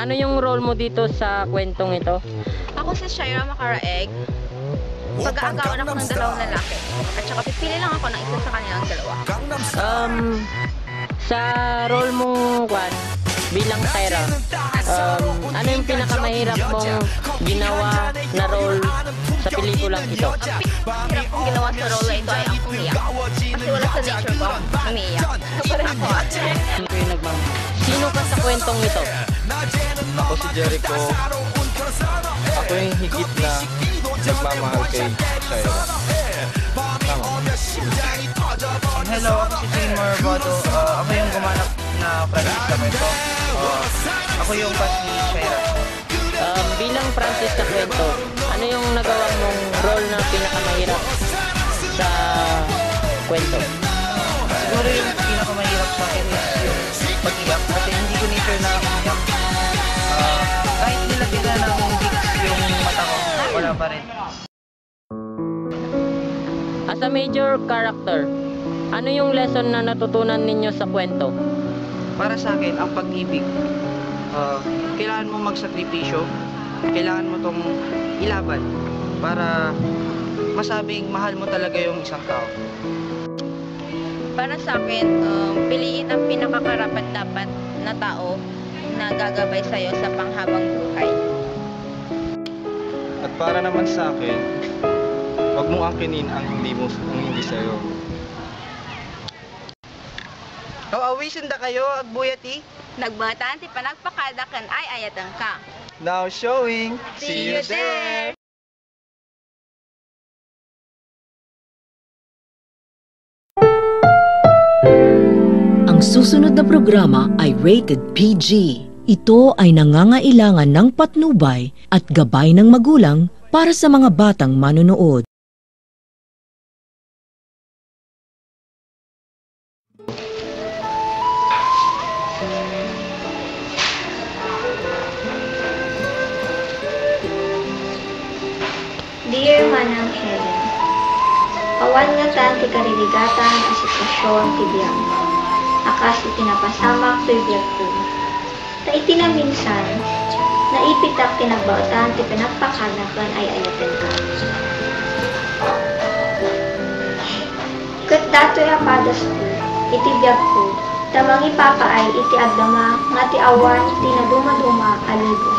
ano yung role mo dito sa kwentong ito? Ako si Shaira Makaraeg. Pag-aagawan ako ng dalawang lalaki. At saka pipili lang ako ng isa sa kanilang dalawa. Um, sa role mong kwan, bilang Tyra, um, ano yung pinakamahirap mong ginawa na role sa pelikulang ito? Hirap kong ginawa sa role na ito ay ang umiyak. Kasi wala sa nature ko ang umiiyak. Kapalit ako at Sino ka sa kwentong ito? Ako si Jericho. Ako yung higit na nagmamahal kay Shaira. Tama. Hello, ako si Seymour Bodo. Uh, ako yung gumanap na Francis sa kwento. Uh, ako yung cast ni Shaira. Um, bilang Francis sa kwento, ano yung nagawa mong role na pinakamahirap sa kwento? Siguro yung pinakamahirap sa akin is yung pag-iyak. Kasi hindi ko nature na umiyak. Uh, kahit nilagyan na ng Vicks yung mata ko, wala pa rin. As a major character, ano yung lesson na natutunan ninyo sa kwento? Para sa akin, ang pag-ibig, uh, kailangan mo magsakripisyo, kailangan mo tong ilaban para masabing mahal mo talaga yung isang tao. Para sa akin, um, piliin ang pinakakarapat dapat na tao na gagabay sa'yo sa panghabang buhay. At para naman sa akin, wag mong angkinin ang hindi mo ang hindi sa'yo. O, awisin da kayo, agbuyati. Nagbatan ti panagpakadakan ay ayatan ka. Now showing! See you there! Ang susunod na programa ay rated PG. Ito ay nangangailangan ng patnubay at gabay ng magulang para sa mga batang manonood. Dear Manang Helen, awan nga tan ti karirigatan a sitwasyon ti biyang. Akas ti pinapasamak ti. Ta iti na minsan, naipitak tinagbautan ti pinagpakanakan ay ayaten ka. Kat datoy apadas ko, iti biyag ko, tamang ipapa ay iti agdama nga ti awan ti naduma-duma alibo.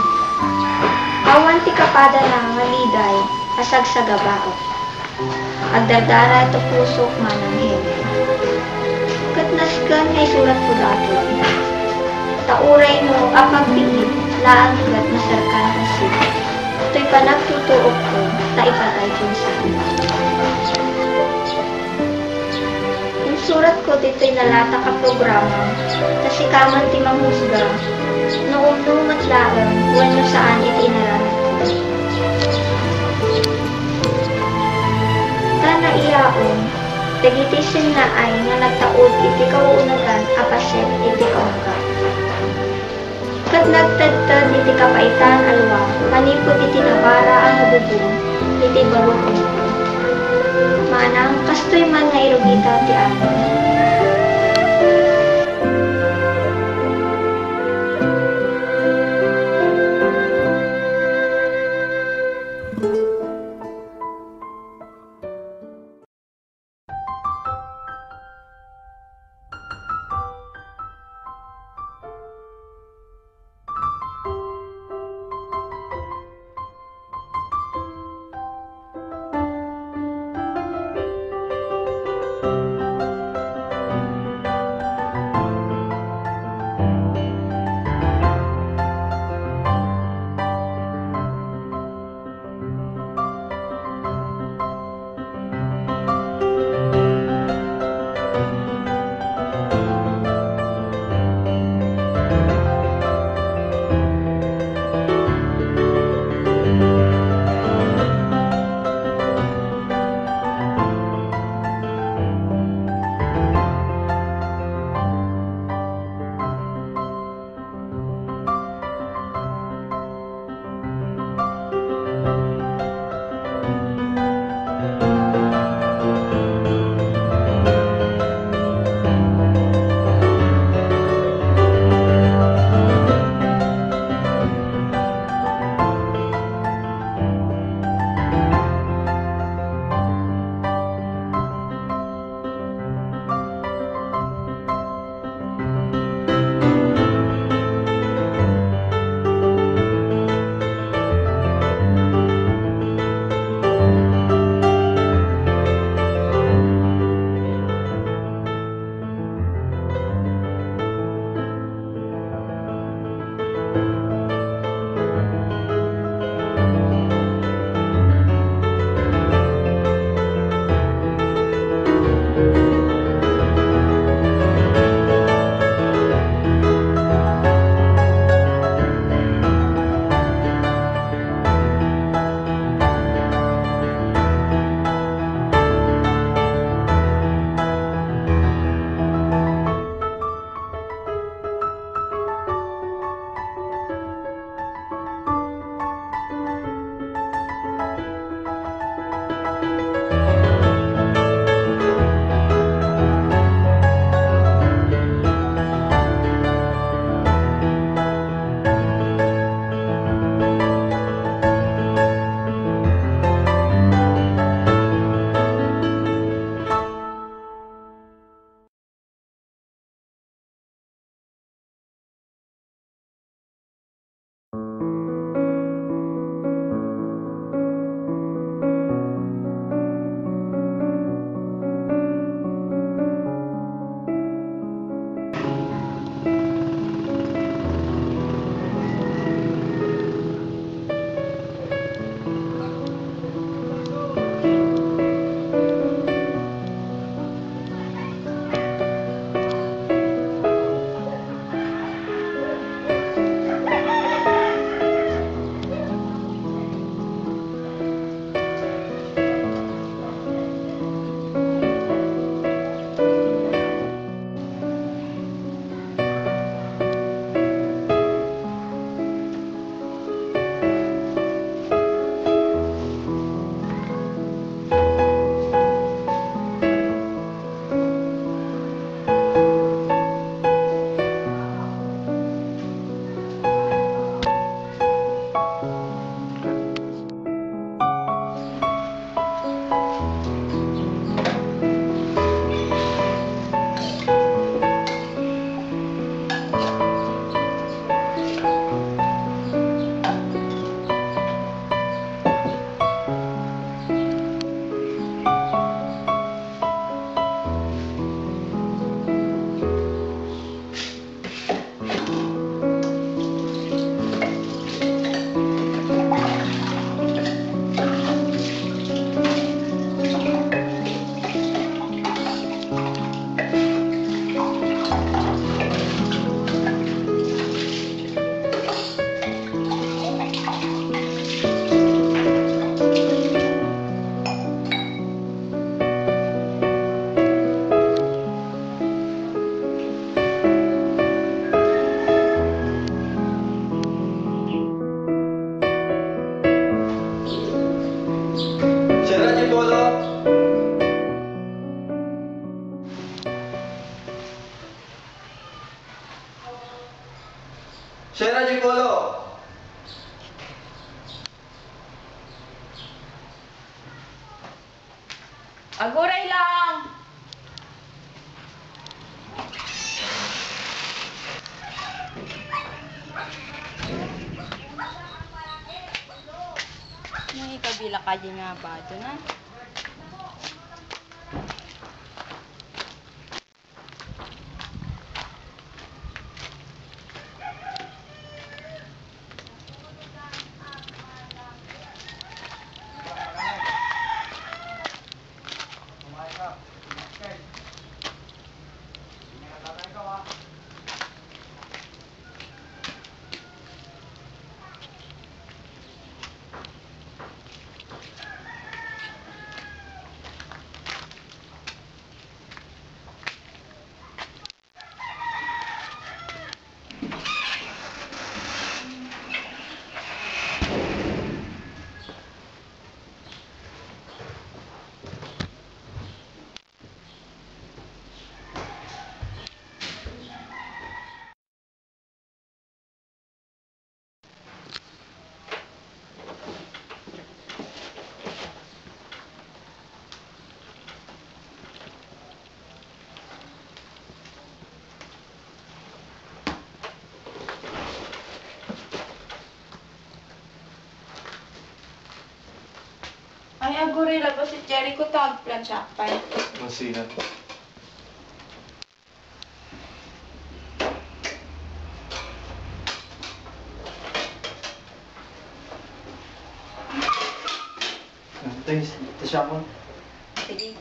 Awan ti kapada na nga liday, asag sa gabaot. Agdadara ito pusok manang heme. Katnasgan ay surat ko dato. Tauray mo apag bigit, laan kat masarkan hasip. Ito'y panagtutuok ko, taipatay kung saan. Yung surat ko dito'y nalata ka programa, kasi kaman ti manghusga, noong numat laang, wano saan itinaranan ko. Dagiti na ay nga nagtaod iti kauunagan apaset iti kaungga. Kat nagtadtad iti kapaitan alwa, manipot iti nabara ang nabubong, iti barukong. Manang kastoy man nga irugita ti amin. Aguray lang ba si Jericho tag plancha pa? Masira. Thanks. Tasya mo. Sige.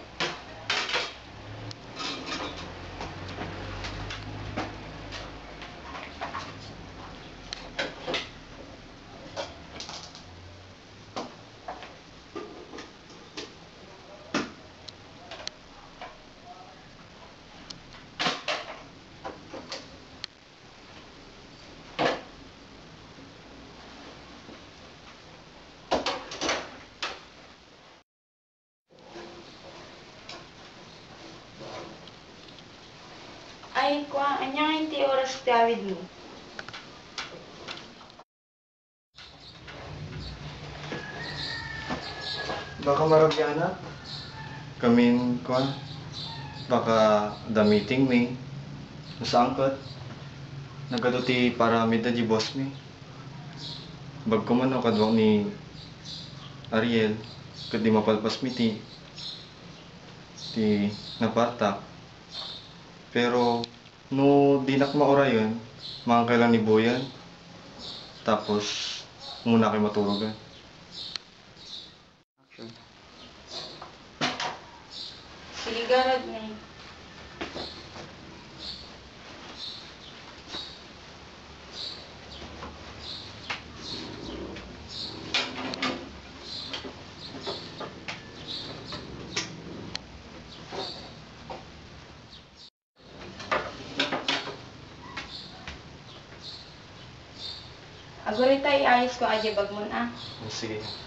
Ay, kwa, anya nga oras tawid mo. Baka maragyan na. Kamin, kuan. Baka the meeting me. Nasa angkat. Nagaduti para mida di boss me. Bag ko man ako kadwang ni Ariel. Kad di mapalpas mi ti. Ti napartak. Pero no di nak maurayon, mga kailan ni Boyan. Tapos muna kay maturugan. Sige, garad na yun. Aguray tayo ayos ko aja bag mo na.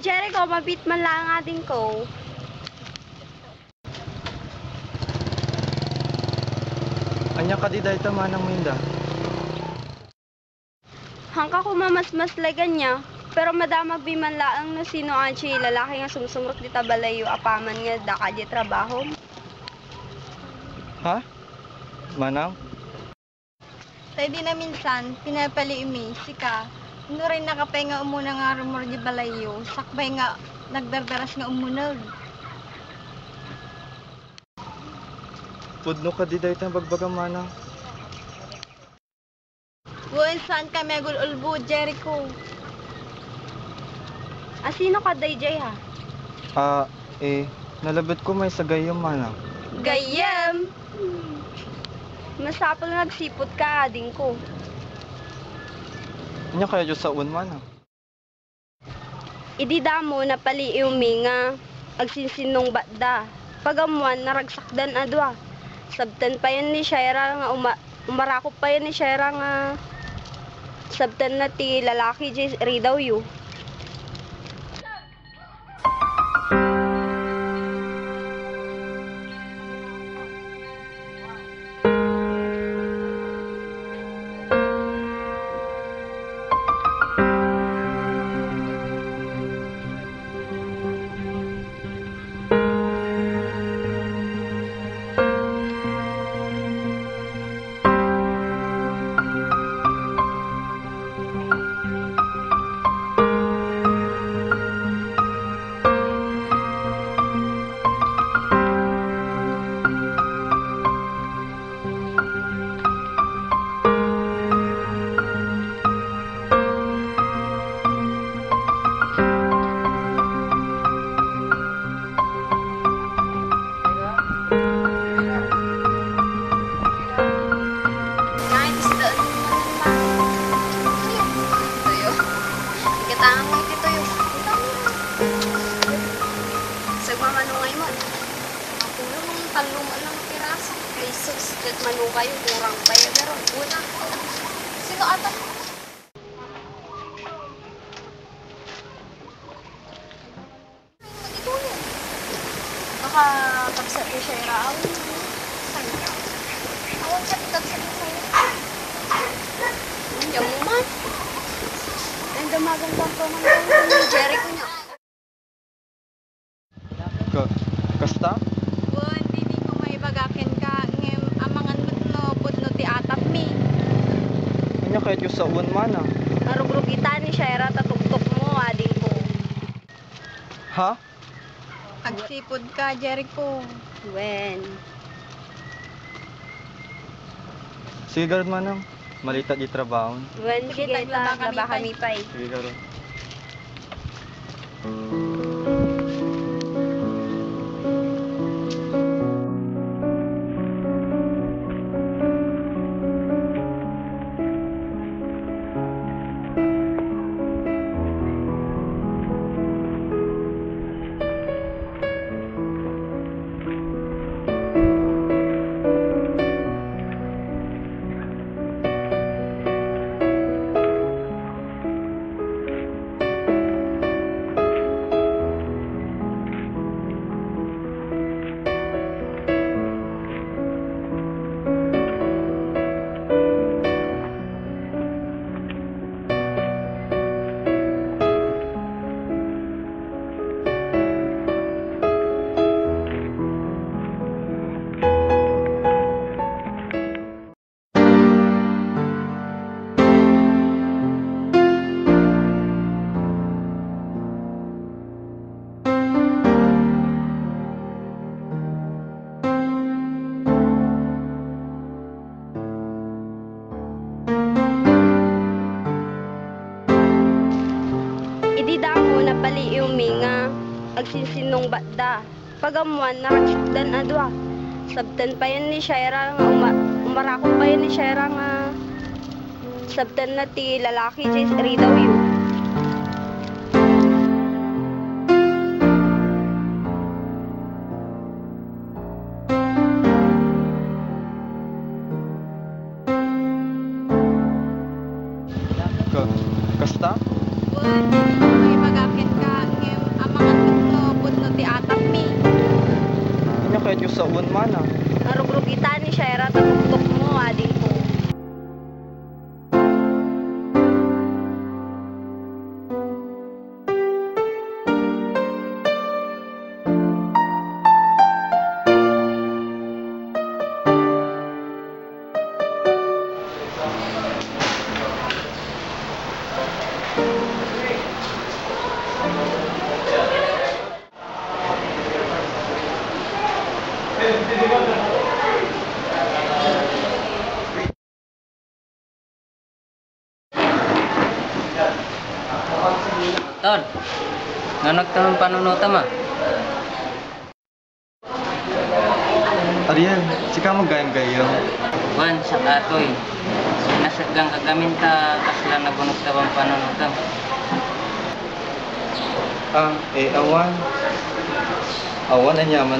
Ay, Jericho, mabit man lang nga din ko. Anya ka di dahil tamanang minda. Hangka ko mamasmaslagan niya. Pero madamag biman laang no sino anchi lalaki nga sumsumrot di tabalayo apaman nga daka di trabaho. Ha? Manang? Tayo di na minsan, pinapali imi, sika. Ano rin nakapay nga umuna nga rumor di balayo, sakbay nga nagdardaras nga umunag. Pudno ka di dahil bagbagang manang. Buwan saan ka megul ulbu, Jericho? Ah, sino ka, Dayjay, ha? Ah, eh, nalabit ko may sagay yung manang. Gayem! Masapal nagsipot ka, ading ko. Anya kaya Diyos sa un manang. Idida mo na pali umi nga agsinsinong batda. Pagamuan naragsakdan adwa. Sabtan pa yan ni Shaira nga uma, umarakop pa yan ni Shaira nga sabtan na ti lalaki di ridaw yu. Jericho. Wen. Sige garod manang. Malita di trabaho. Wen, sige, ta, laba kami pa eh. Sige garod. Pagamuan narakitdan adwa. Sabtan pa yan ni Shaira nga uma, umarako pa yan ni Shaira nga sabtan na ti lalaki jay sari daw yun.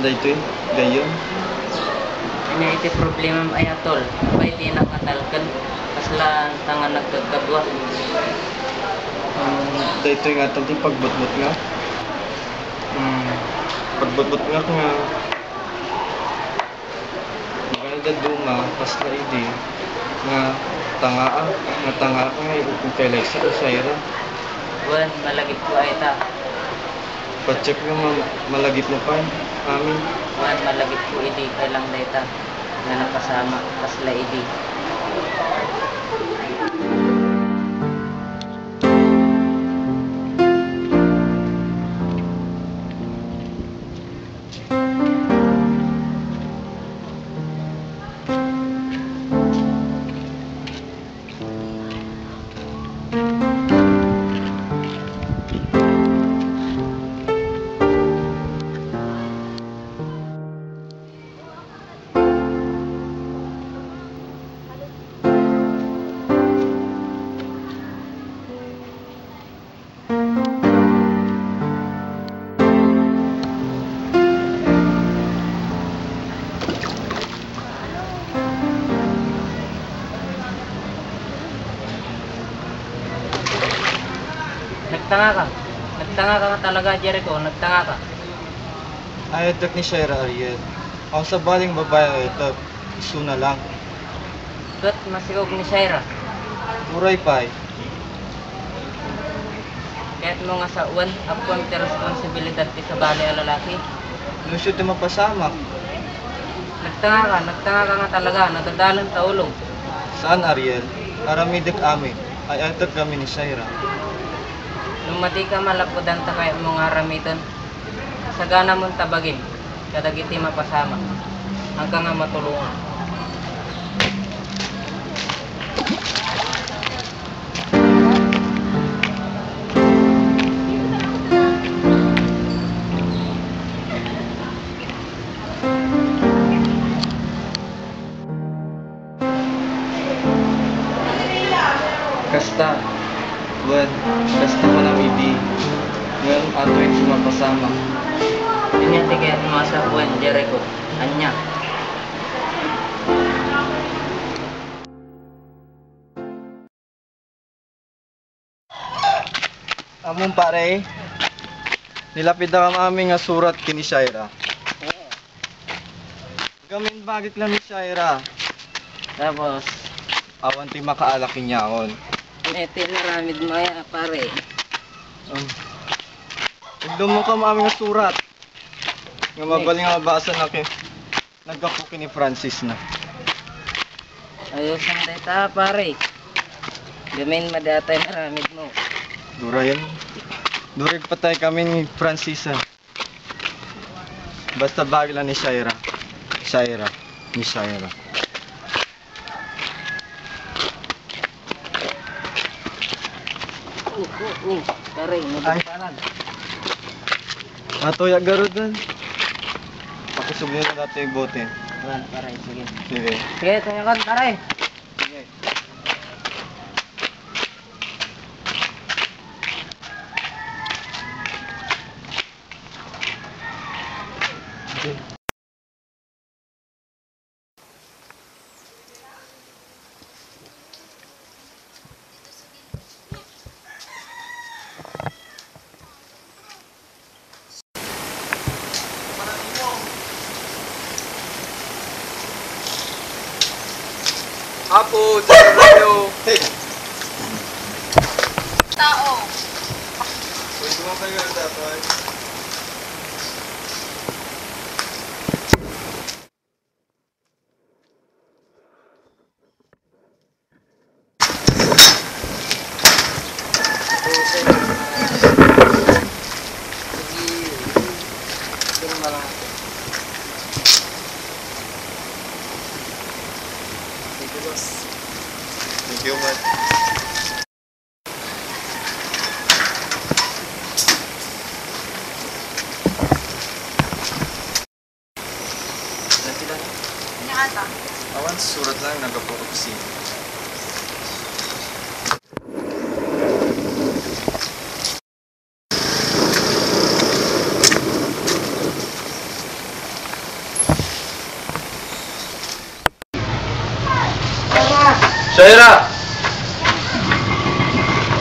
Nyaman dahito eh. Gayon. Kanya iti problema ay atol. Abay di nakatalkan. Kasla tangan nagkagkabwa. Um, nga itong ting pagbutbut nga. Hmm, pagbutbut nga nga. Maganda duma, pas na idi. Nga tanga ah, nga tanga ka nga ikong kay Lexa o Shaira. Wan, malagip ko ay ta. Pacheck nga ma- malagip mo pa amin. Wan, malagip ko idi kailang data. Nga nakasama, kasla idi. Nagtanga ka. Nagtanga ka talaga, Jericho. Nagtanga ka. Ay, ito ni Shaira Ariel. Ako sa baling babae, ito. Isu na lang. Kat masigog ni Shaira. Uray pa Kaya't mo nga sa uwan, apon ti responsibilidad ti sa bali a lalaki. Lusyo di mapasama. Nagtanga ka, nagtanga ka nga talaga. Nadadalan ta ulong. Saan Ariel? Aramidik amin. Ay, ito kami ni Shaira. Lumati ka malapudan ta kaya mo nga ramiton. Sagana mong tabagin. Kadagiti mapasama. Hanggang nga matulungan. Amon pare. Nilapid na kami nga surat kini Shaira. Gamin bagit lang ni Shaira. Tapos, Awan ti makaalaki niya on. neti naramid mo ya, pare. Um, mo ka maaming nga surat. Nga mabaling nga mabasa na kin. Nagkapuki ni Francis na. Ayos ang data, pare. Gamin madatay naramid mo. Dura yan. Durig patay kami ni Francisa. Basta bagay lang ni Shaira. Shaira. Ni Shaira. Uh, uh, uh. Pare, nagpalag. Matoya garod dun. Pakisubli na dati yung bote. Pare, sige. Sige. Sige, tayo kan, pare. Oh,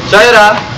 Shaira!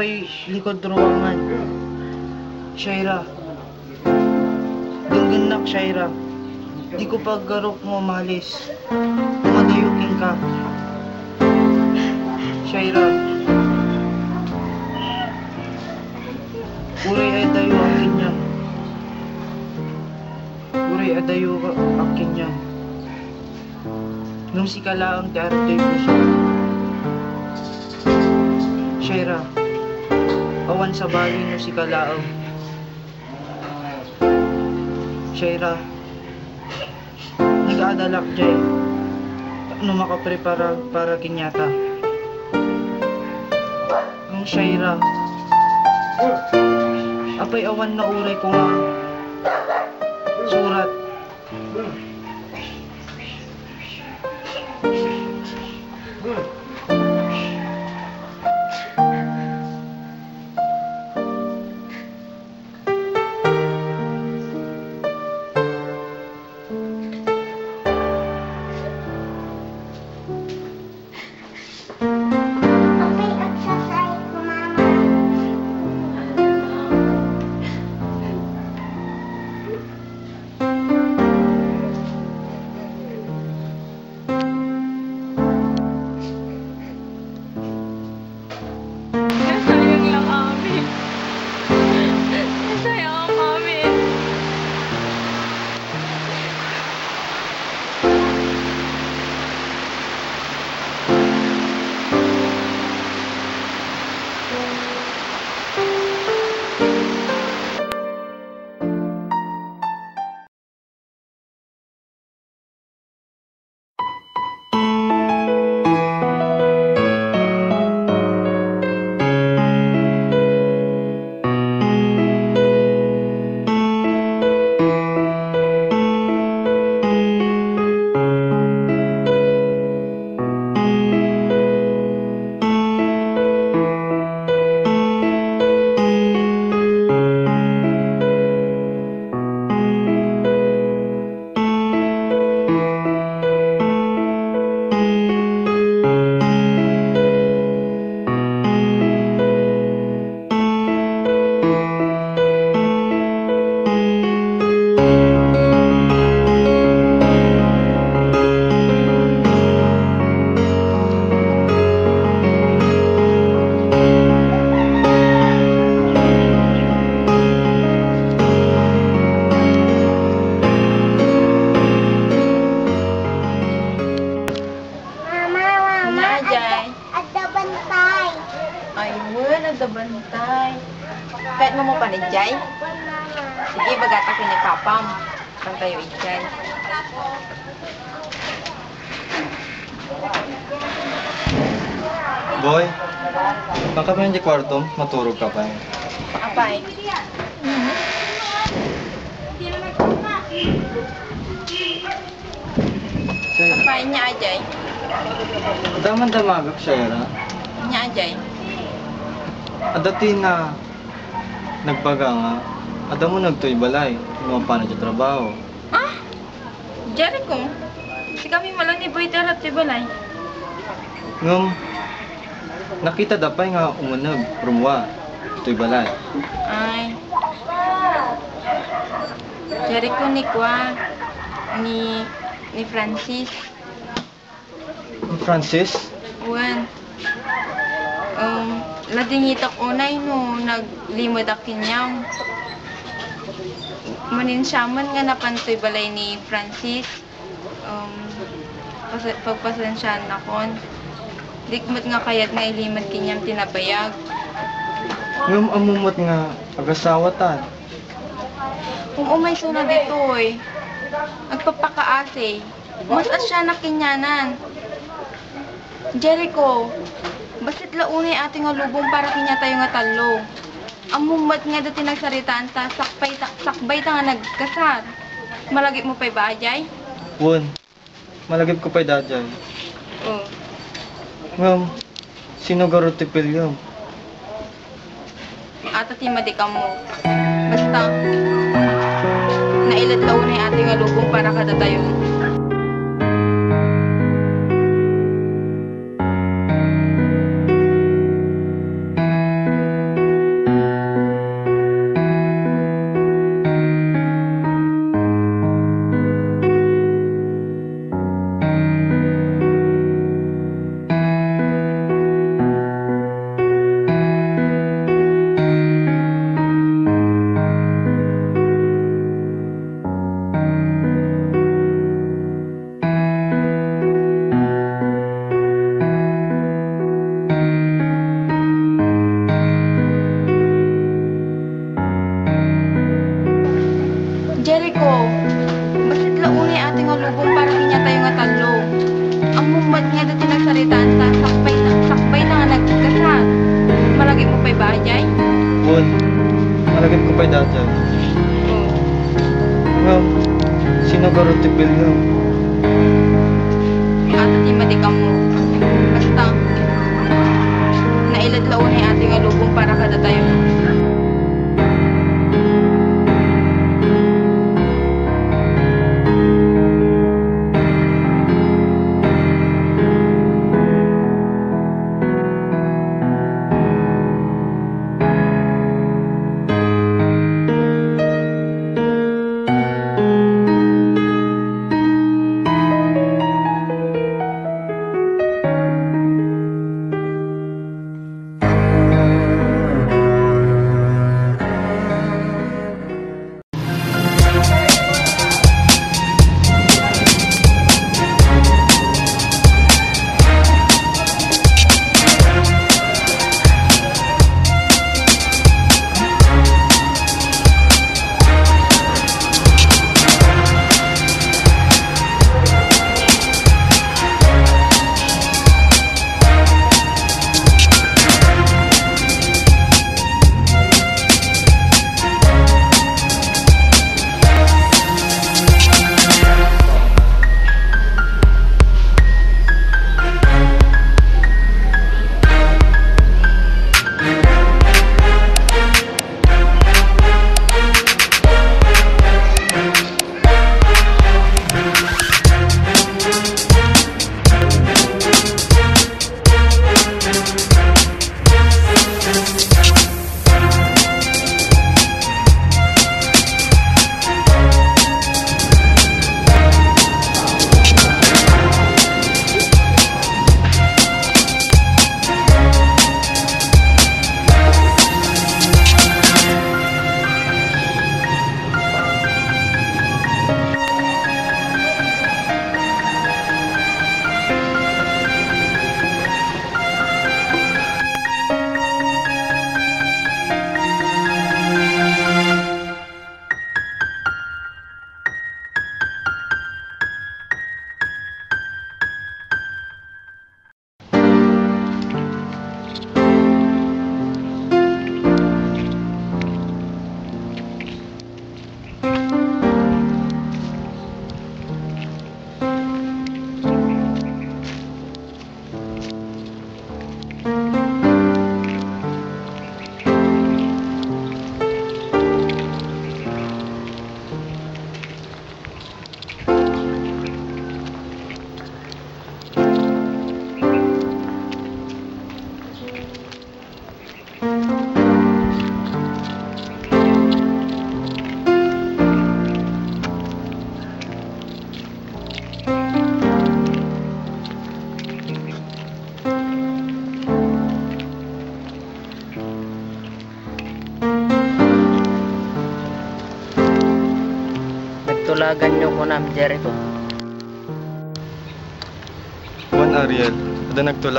Ka pa'y likod ruwangan. Shaira, dungganak Shaira, di ko paggarok mo malis. Madayukin ka. Shaira, Uray ay dayo akin niya. Uray ay dayo akin niya. Nung si Kalaang ti Artoy Puso. Shaira, awan sa bali no si Kalaang. Shaira, nag-aadalak jay. No makaprepara para kinyata. Nung Shaira, apay awan na uray ko nga surat. Maturog ka pa eh. Apay. Shaira, Apay niya, Jay. daman damagak, Shaira. Niya, Jay. Adati na nagbaga nga. Ada mo nagtoy balay. Mga paano sa trabaho. Ah! Jericho. Si kami malang ni Boy si Balay. Ngam, nakita dapay nga umunag, rumwa. Ito'y balay. Ay. Jericho ni Kwa. Ni ni Francis. Francis, Uwan. Um, ladingitak unay no, naglimod akin yaw. Maninsyaman nga napantoy balay ni Francis. Um, pas- pagpasensyahan akon. Dikmat nga kayat nga ilimad kinyam tinabayag. ngam amumot nga agasawa ta. Kung umay suna dito eh. Agpapakaase. Mas asya na kinyanan. Jericho, basit launay ating nga lubong para kinya tayo nga talo. Ang mumat nga dati nagsaritaan ta, sakbay ta, sakbay ta nga nagkasar. Malagip mo pa'y baajay? Won, malagip ko pa'y dadyay. Ngam, sino garo ti Pilyam? Ata ti madikam mo. Basta, nailad launay ating nga lubong para kada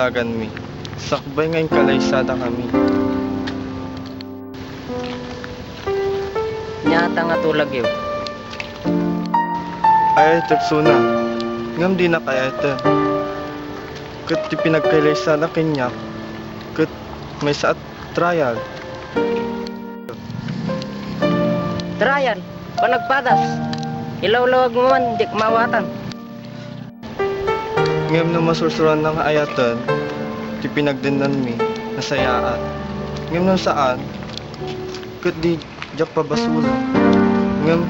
nagtulagan mi. Sakbay ngayon kalaysada kami. Nyata nga tulag yun. Ay, tagsuna. Ngam di na kaya ito. Kat ti pinagkalaysada kinyak. Kat may saat trial. Trial, panagpadas. Ilaw-lawag mo man, di mawatan. Ngam na masursuran ng ayatan. Ti pinagdinan mi. Nasayaan. Ngam na saan. Kat di jak pabasula. Ngam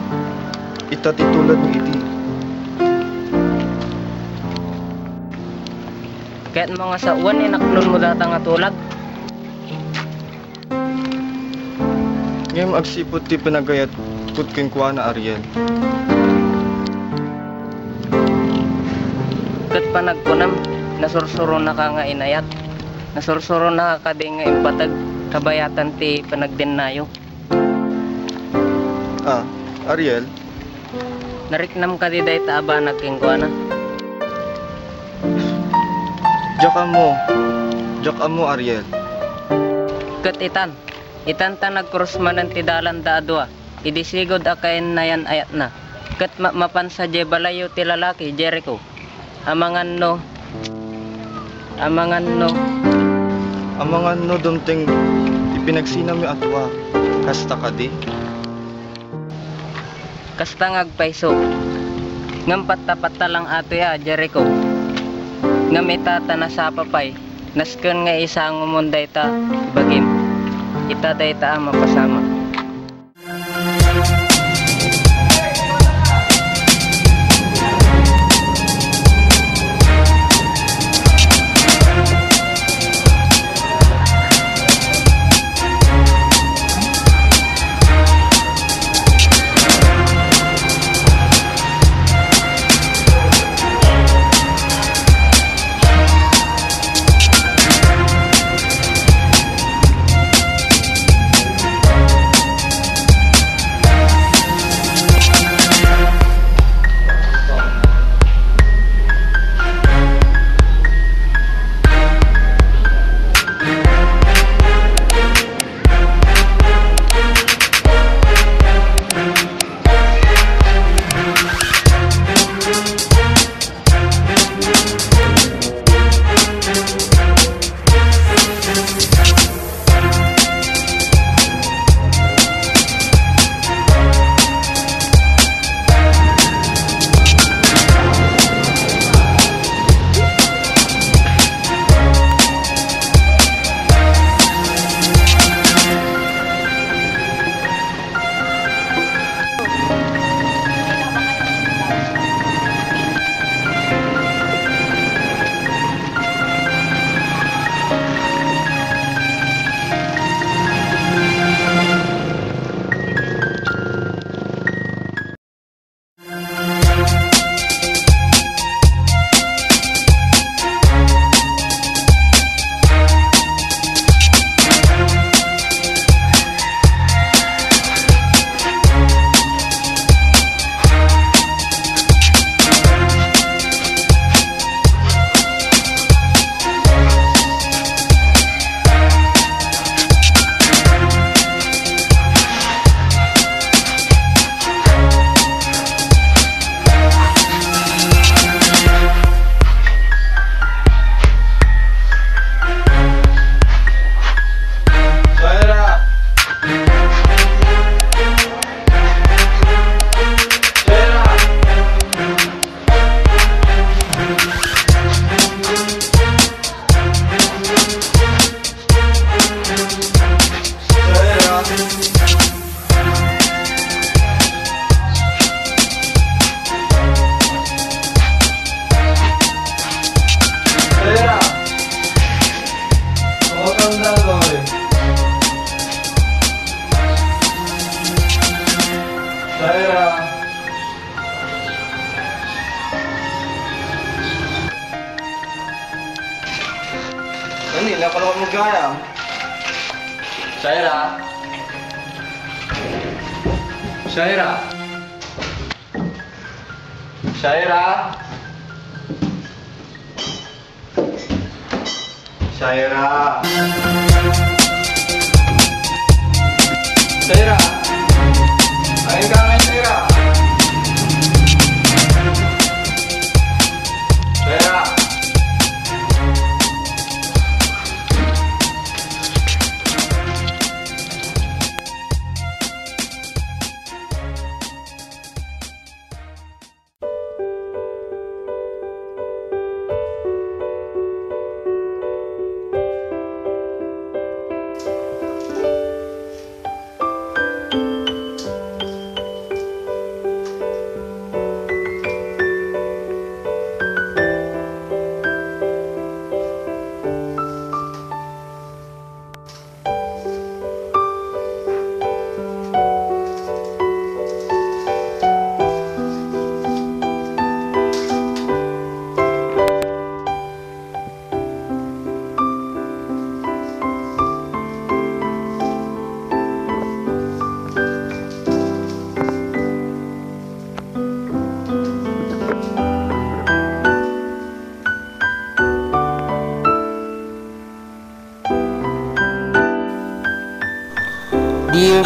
itatitulad mi iti. Kahit mga sa uwan, inaklon mo data nga tulag. Ngam agsipot ti pinagayat putkin kwa na Ariel. Kat panagkunam, nasursuro na ka nga inayat. Nasursuro na ka kadi nga impatag. Kabayatan ti panagdinayo. Ah, Ariel, Nariknam ka di day taaba nagkingkuana. Jaka mo. Jaka mo, Ariel. Kat itan. Itan ta nagkrus manan ti dalan da adwa. idisigod akain na yan ayat na. Kat ma mapansa je balayo ti lalaki, Jericho. Amangan no, amangan no, Ang mga no dumting ipinagsinam yung atwa. Kasta ka di. kasta ngagpaiso. Ngam patta lang ato ya, Jericho. Ngam itata na sa papay, nasken nga isang umunday ta, bagim. Ita day ta ang mapasama.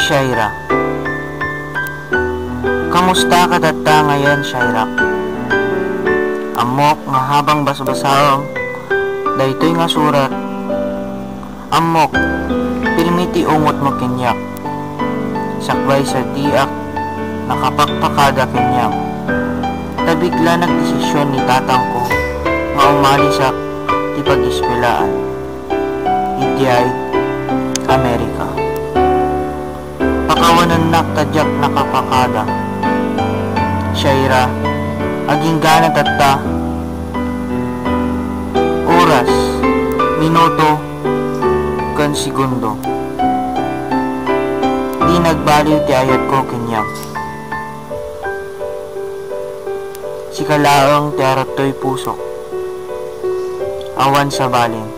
Shaira, Kamusta ka data ngayon, Shairak? Amok nga habang basbasahong, daytoy nga surat. Amok, pilmiti umot mo kinyak. Sakbay sa tiak, nakapakpakada kinyak. Tabigla nagdesisyon ni tatang ko, nga umali sa tipag-ispilaan. Idiay, Amerika. Pakawanan naktadyak nakapakada. Shaira, aging gana tatta. Oras, minuto, kan segundo. Di nagbaliw ti ayat ko kinyam. Si kalaang ti aratoy pusok. Awan sa baling.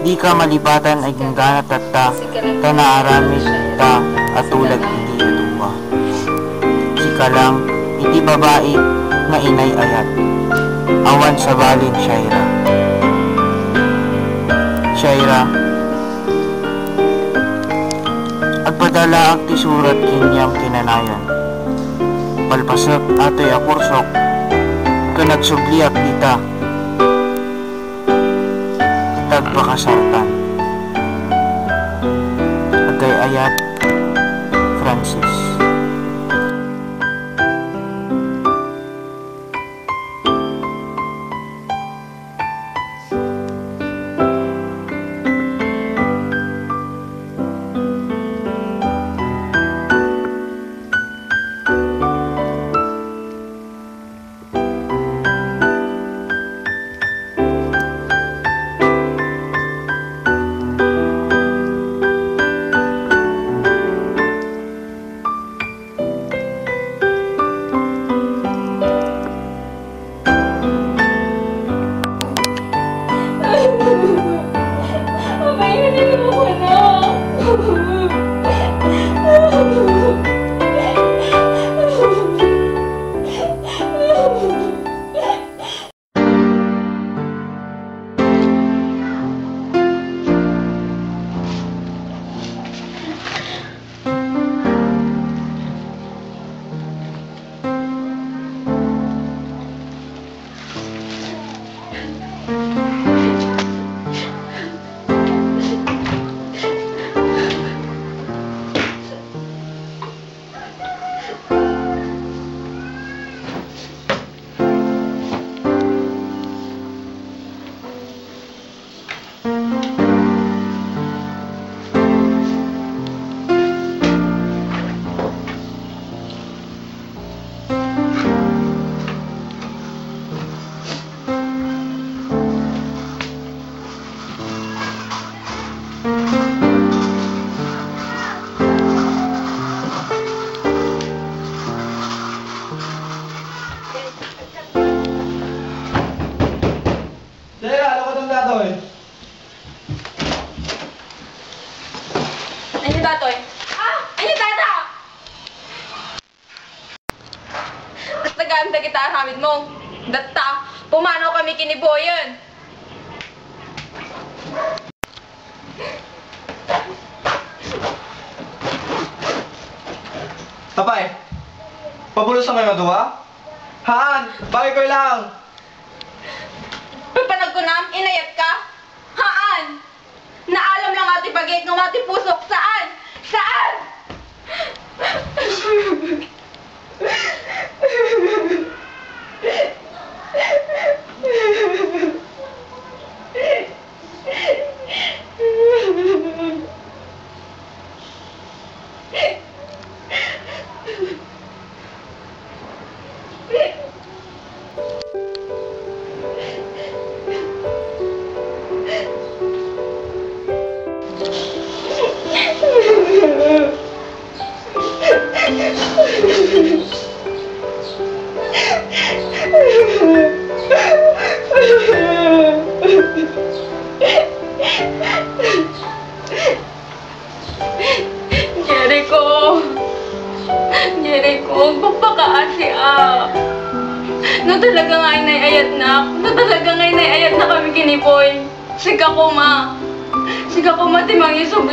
Di ka malipatan ay gingana tatta, ta naaramis ta at tulag hindi atuwa. Si kalang iti babae nga inay ayat. Awan sa balin, Shaira. Shaira, agpadala ang tisurat kinyam kinanayan. Palpasak atoy akursok, kanagsubliak dita. Tagpakasartan. Agay ayat, Francis.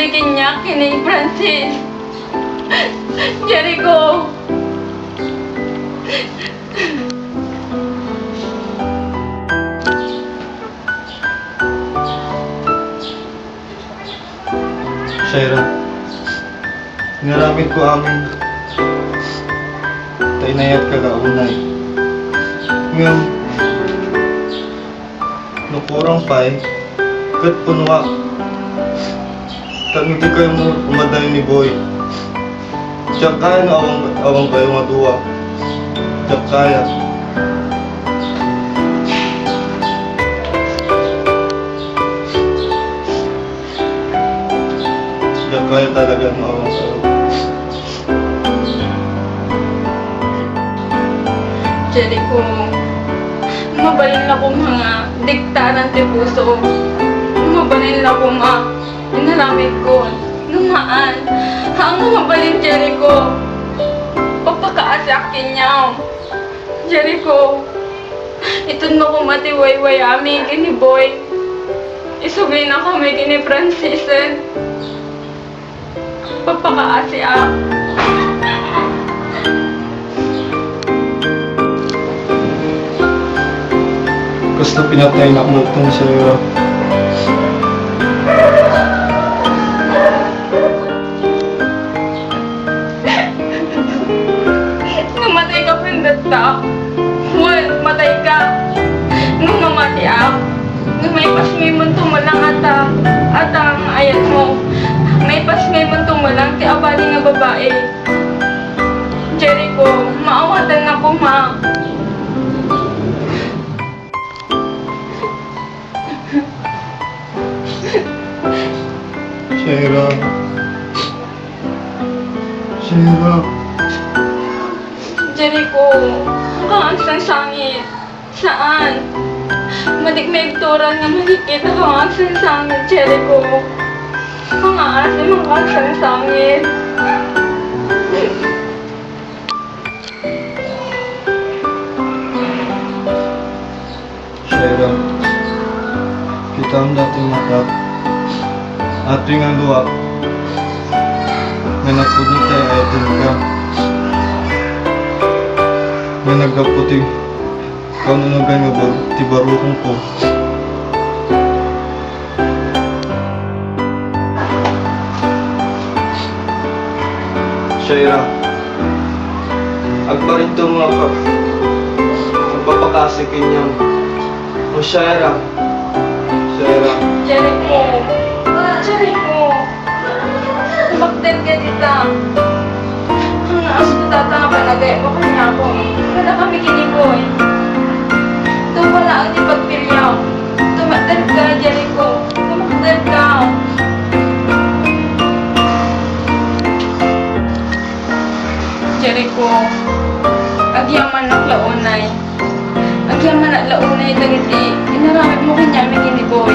Isublikin niya kini Francis. Jericho! Shaira, ngaramid ko amin. Tay nayat ka kaunay. Ngayon, nukurang pay, kat punwa. Hindi kayo mo umadayo ni Boy. Siya kaya na awang, awang kayo maduwa. Siya kaya. Siya kaya talaga na awang kayo. Jericho, mabalin na ko mga diktaran ti puso. Mabalin na ko nga, inalamig ko, numaan. Hanga mabalin Jericho, papakaasi akin niya. Jericho, itun mo ko matiwayway ami, gini boy. Isugay na kami gini Francisen. Papakaasi ah. Gusto pinatay na mo itong may pasmay mo tumulang ata. Atang ayat mo. May pasmay mo tumulang ti abali nga babae. Jericho, maawatan na ko ma. Shaira. Shaira. Jericho, hanggang ang sangit. Saan? Madik may ikturan nga malikit hanggang ang sangit, Jericho. Mga asim hanggang ang sangit. Shaira. Kita ang dating matap. At tuwing ang luwa. Nga nagpunod tayo ay ka. Nga nagkaputi. Ano nga nga ba, tibarukong ko. Shaira. Agbarin to mga ka. Magpapakasikin niyan. O Shaira. Shaira. Jericho! Jericho! Bakter ka dita. Ang naas ko tata nga panagay mo kanya ako. Wala kami kiniboy. Tumala ang di pagpilyaw. Tumakter ka, Jericho. Tumakter ka. Jericho. Agyaman na launay. Agyaman na launay dagiti. Inaramit mo kanya may kiniboy.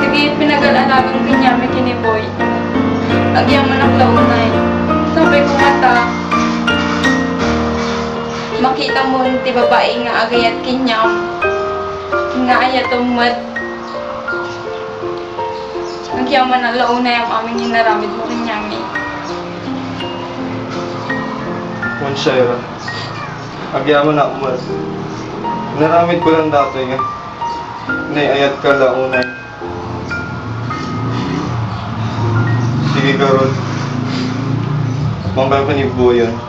Sige, pinag-alalagang kanya may kiniboy. Agyaman ang launay. Sabi ko mata. Makita mo ti babae nga agayat kinyam. Nga ayat umat. Agyaman ang launay ang aming inaramit mo kanyami. Kung Shaira. Agyaman na umas. Naramit ko lang dati nga. Naiayat ka lang unay. Sige karon. Manggal ka ni Boyan.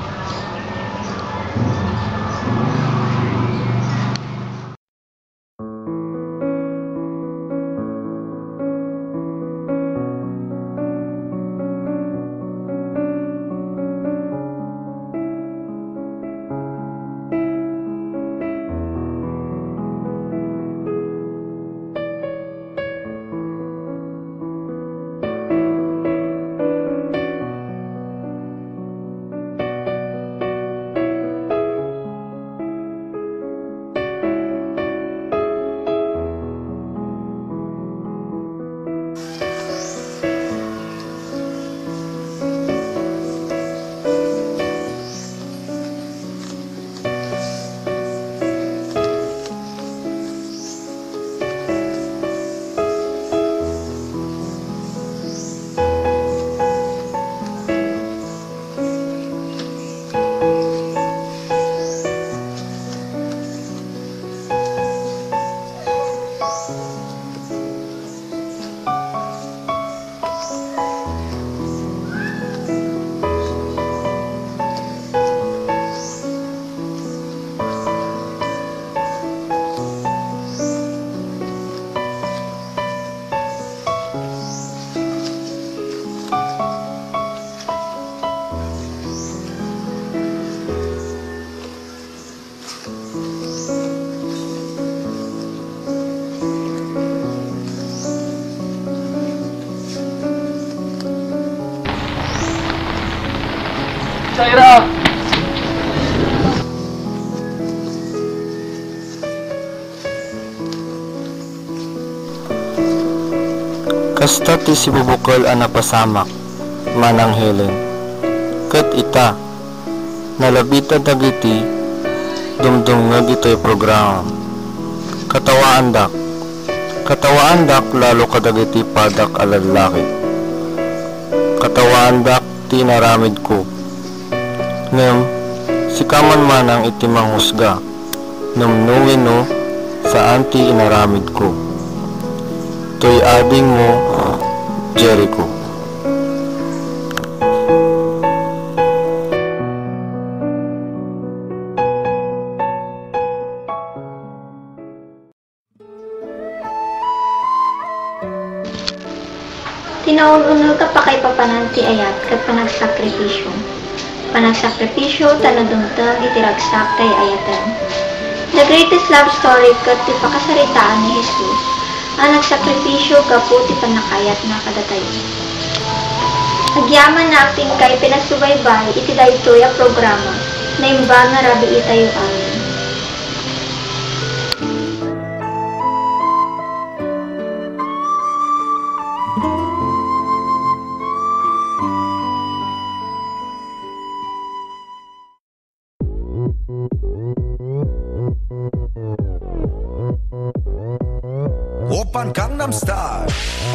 Kat isi bubukal ang napasamak, manang Helen. Kat ita, nalabitan dagiti, dumdumag ito'y programa. Katawaan dak, katawaan dak lalo kadagiti padak alalaki. Katawaan dak tinaramid ko. Ngem, si kaman manang itimang husga, namnungin no, saan ti inaramid ko. To'y ading mo, Jericho. Tinaununod ka pa kay papananti ayat kat panagsakripisyo. Panagsakripisyo tanadungta gitiragsak kay ayatan. The greatest love story kat ti ni Jesus ang nagsakripisyo kaputi panakayat na kadatayo. Agyaman natin kay pinasubaybay iti daytoy a programa na imbag nga rabi itayo ang Gangnam Style.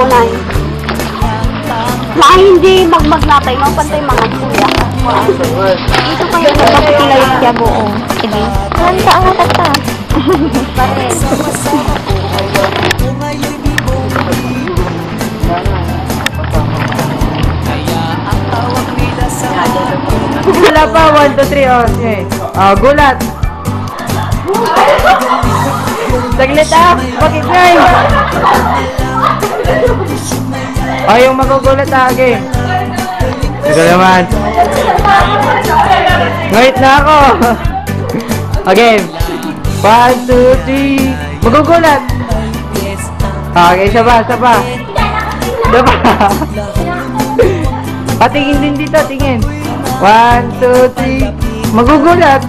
kulay. Baka hindi magmagnatay, mapantay mga kuya. Dito kayo nagpapatila yung siya buo. Sige. Kanta ang matata. Bakit? Wala pa, 1, 2, 3, oh. Okay. Oh, gulat. Saglit ah! Bakit na Oh, yung magugulat okay. Ito naman. Ngayit na ako. Okay. One, two, three. Magugulat. Okay, isa pa, isa pa. Isa pa. Patingin din dito, tingin. One, two, three. Magugulat.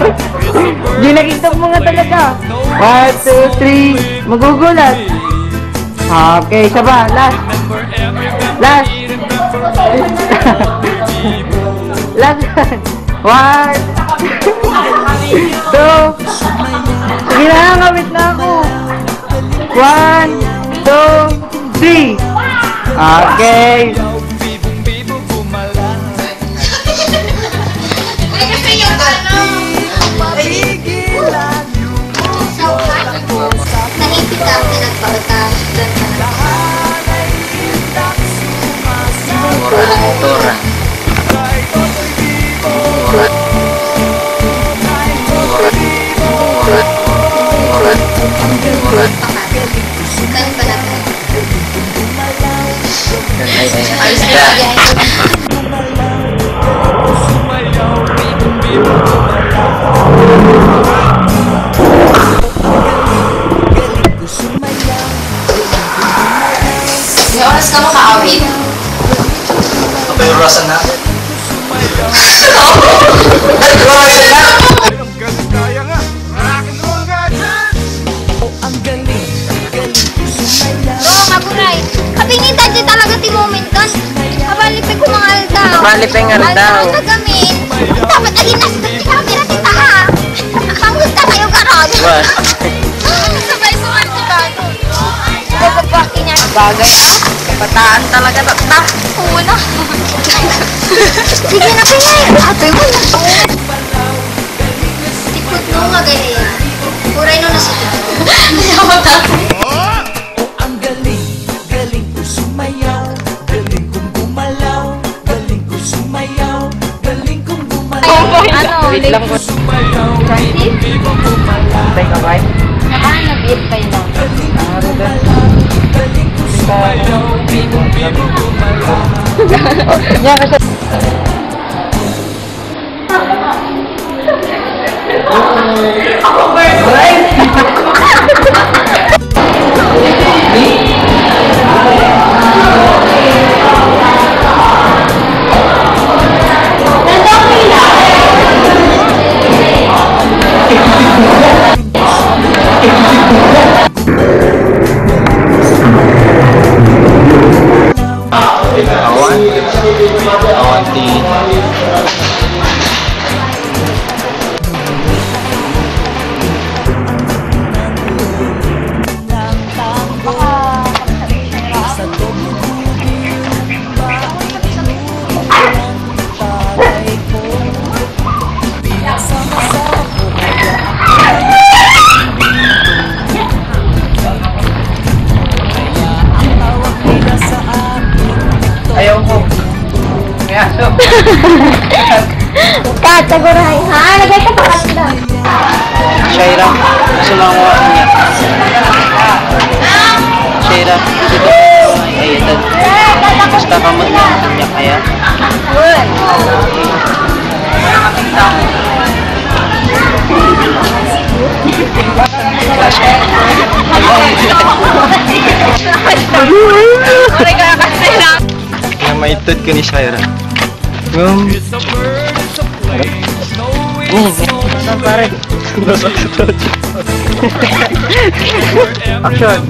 Ginagintog mo nga talaga. One, two, three. Magugulat. Okay, isa pa. Last. Last. Last one. Two. Sige na, ngawit na ako. One, two, three. Okay. Ganun pala. Ayos na. May oras ka makaawit. Ito yung rasa na. Oo, maguray. Kapingin tayo talaga ti moment doon. Kabalipin ko mga aldaw. Kabalipin nga aldaw. Aldaw na gamin. Dapat lagi nasa ti camera ti taha. Pangut ka kayo karon. What? Bagay ah. Pataan talaga takta. Oo na. Sige na pingay. Atoy mo na. Tikot mo nga gaya. Kuray no na sa tikot. Ayaw na. Ang galing, galing ko sumayaw Galing kong gumalaw Galing ko sumayaw Galing kong gumalaw Ano, Wait lang po. Sumayaw Francis? Tay ka ba? Saan nag-eat kayo lang? Galing ko sumayaw Bibong bibong maitod ka ni Shaira. Um, Saan pare? Action.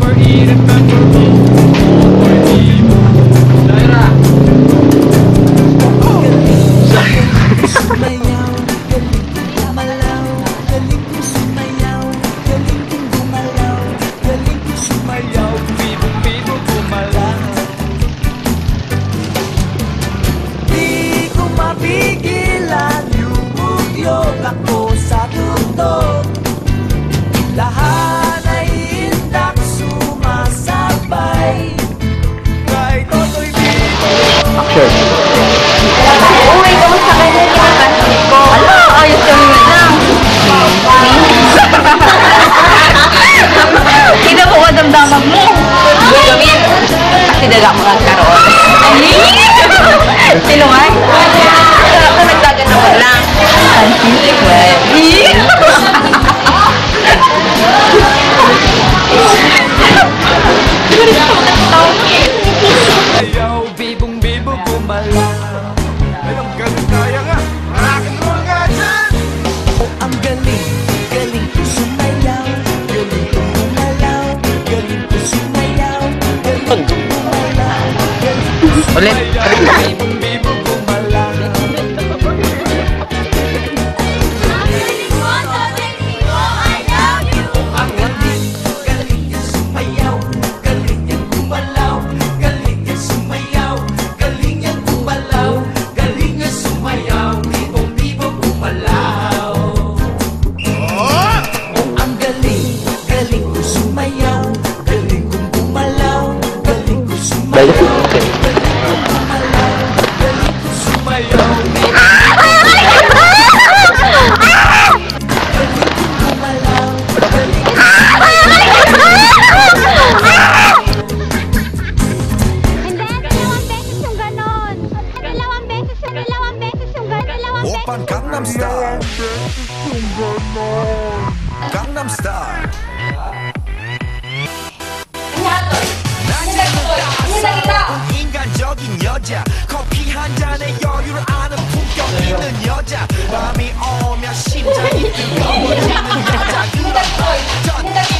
있는 여자 밤이 오면 심장이 뜨거워지는 여자 그런 전 여자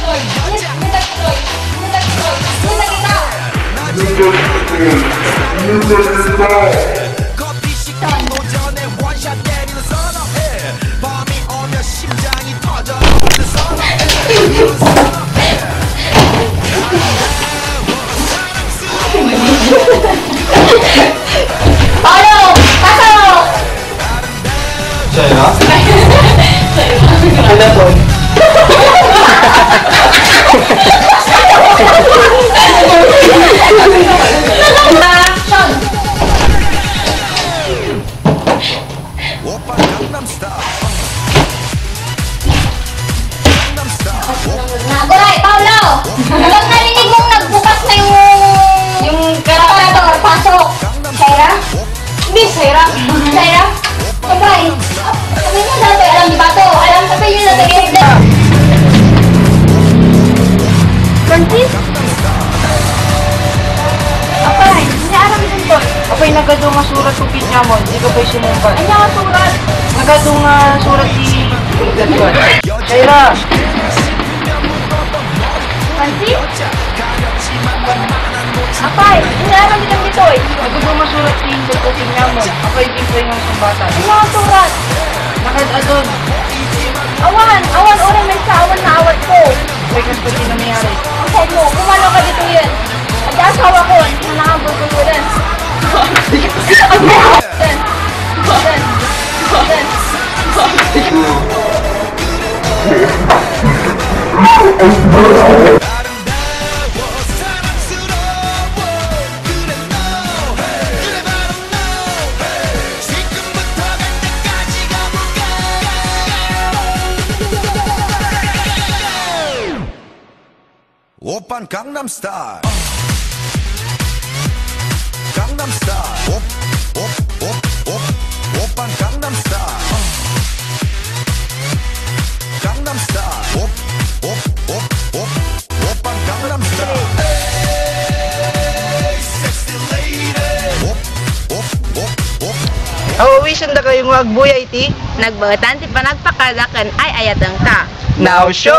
커피 ko pinyamon. Apay, di ko yung sumbatan. Ay, nga surat. Nakadadon. Awan, awan, oras may sa awan na awat ko. May kas pa di nangyari. Ang said mo, kumano ka dito yan. At asawa ko, hindi na nakabol ko yun. Then, then, then, 아 Gangnam Style. Gangnam Style. Op, op, op, op, oppan Gangnam Style. Gangnam Style. Op, op, op, op, oppan Gangnam Style. Awi sunda kayong wagbuya iti, nagbatanti panagpakadakan ay ayatang ta. Now show!